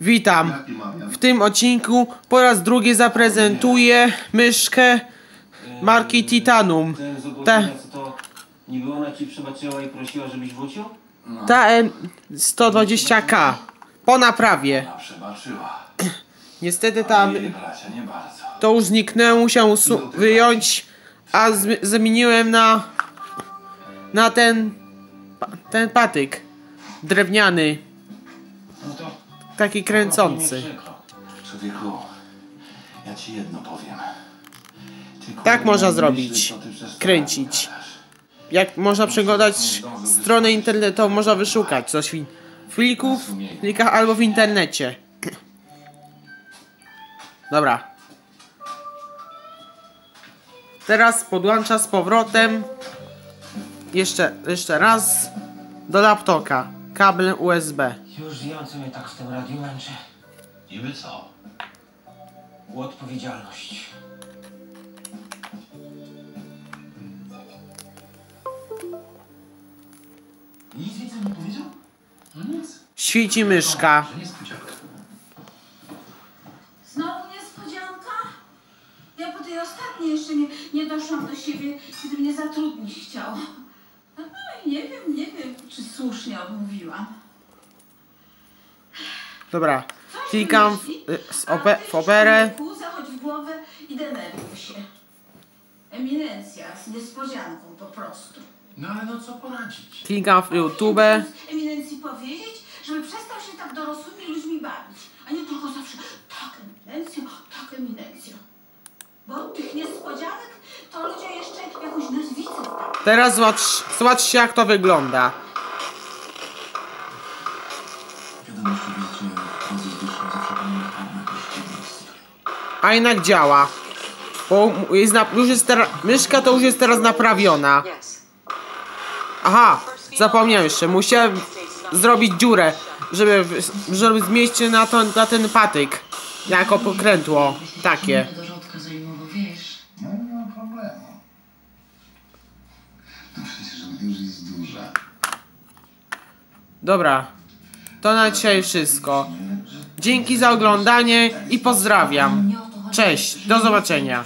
Witam. W tym odcinku po raz drugi zaprezentuję myszkę marki Titanum. Ta, ogłoszenia, co to niby ona ci przebaczyła i prosiła, żebyś wrócił? ta M120K. Po naprawie. Niestety tam to już zniknęło, musiałem usu- wyjąć, a zmi- zamieniłem na na ten ten patyk drewniany, taki kręcący. Człowieku, ja ci jedno powiem. Tak można zrobić. Kręcić. Jak można przeglądać stronę internetową, można wyszukać coś w w plików, w plikach albo w internecie. Dobra. Teraz podłącza z powrotem jeszcze, jeszcze raz do laptopa kablem USB. Już wiem, co mnie tak w tym radiu męczy. Niby co? Odpowiedzialność. Nic więcej nie powiedział? No nic. Świeci myszka. Że niespodzianka. Znowu niespodzianka? Ja po tej ostatniej jeszcze nie, nie doszłam do siebie, kiedy mnie zatrudnić chciał. No i nie wiem, nie wiem, czy słusznie odmówiłam. Dobra. Coś Klikam w, wymyśli, z ope, w operę. Zachodź w głowę i denerwuj się. Eminencja z niespodzianką po prostu. No ale no co poradzić? Klikam w YouTube. Chciałam Teraz zobacz, zobaczcie jak to wygląda. A jednak działa. Bo jest na, już jest teraz, myszka to już jest teraz naprawiona. Aha, zapomniałem jeszcze, musiałem zrobić dziurę, żeby, żeby zmieścić na, to, na ten patyk. Jako pokrętło, takie. do żołdka zajmowo, wiesz. No nie ma problemu. No przecież ona duża. Dobra, to na dzisiaj wszystko. Dzięki za oglądanie i pozdrawiam. Cześć, do zobaczenia.